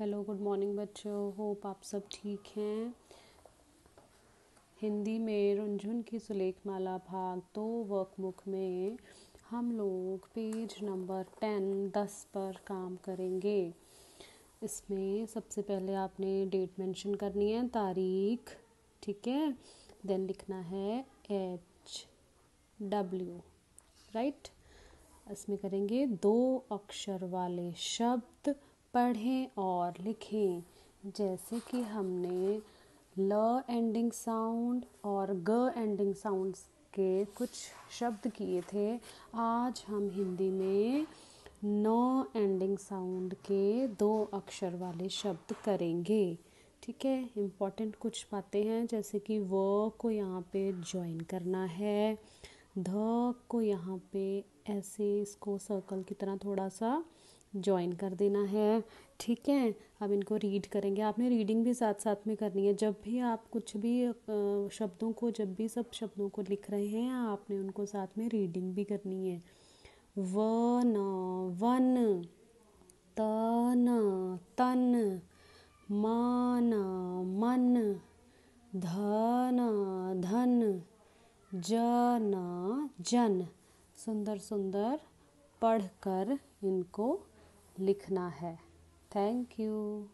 Hello, good morning बच्चों। Hope आप सब ठीक हैं। हिंदी में रुंझुन की सुलेखमाला भाग दो वर्कबुक में हम लोग पेज नंबर टेन दस पर काम करेंगे। इसमें सबसे पहले आपने डेट मेंशन करनी है, तारीख, ठीक है? देन लिखना है एच डब्ल्यू राइट इसमें करेंगे दो अक्षर वाले शब्द पढ़ें और लिखें। जैसे कि हमने ल एंडिंग साउंड और ग एंडिंग साउंड्स के कुछ शब्द किए थे। आज हम हिंदी में नो एंडिंग साउंड के दो अक्षर वाले शब्द करेंगे। ठीक है? इंपॉर्टेंट कुछ बातें हैं, जैसे कि व को यहाँ पे ज्वाइन करना है, ध को यहाँ पे ऐसे इसको सर्कल की तरह थोड़ा सा ज्वाइन कर देना है। ठीक है? अब इनको रीड करेंगे। आपने रीडिंग भी साथ साथ में करनी है। जब भी आप कुछ भी शब्दों को, जब भी सब शब्दों को लिख रहे हैं, आपने उनको साथ में रीडिंग भी करनी है। व वन वन, तन तन, मान, मन, धन धन, जन जन। सुंदर सुंदर पढ़कर इनको लिखना है। Thank you